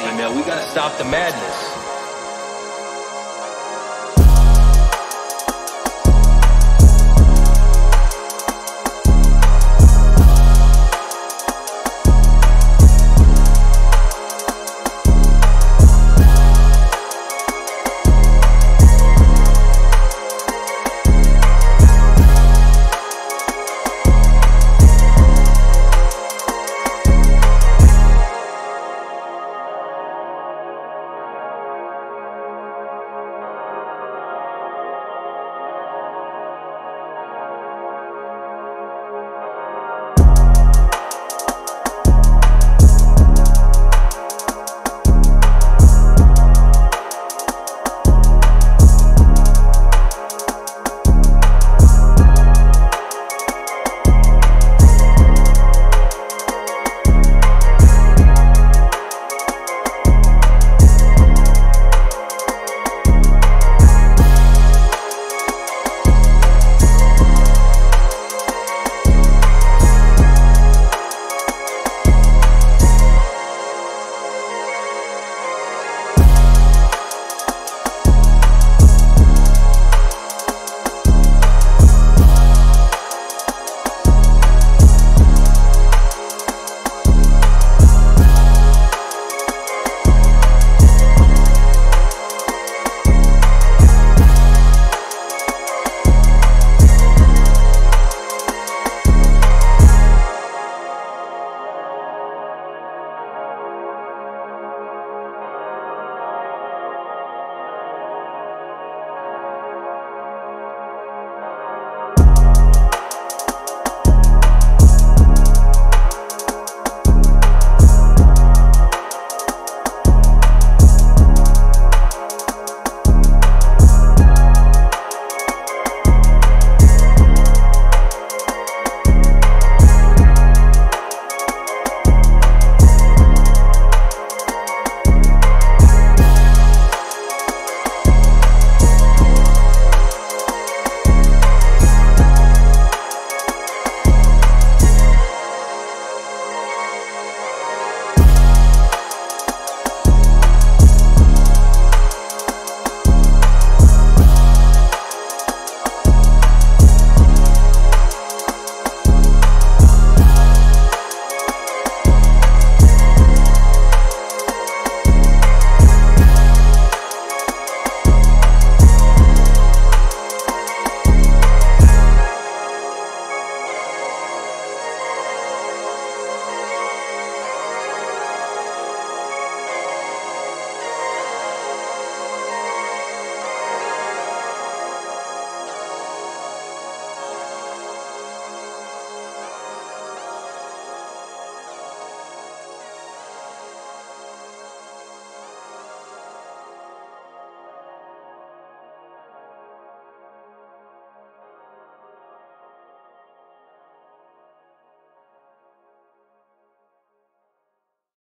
Email. Uh, we gotta stop the madness.